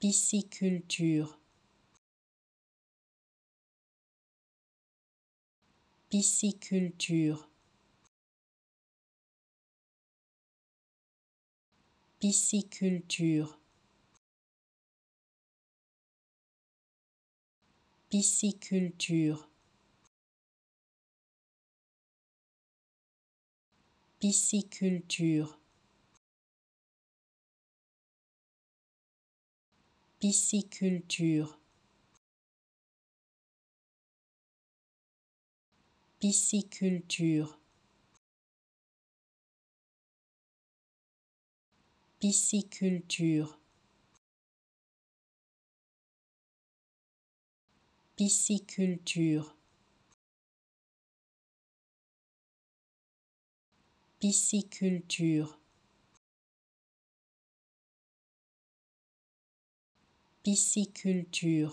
pisciculture. Pisciculture. Pisciculture. Pisciculture. Pisciculture pisciculture. Pisciculture. Pisciculture. Pisciculture. Pisciculture pisciculture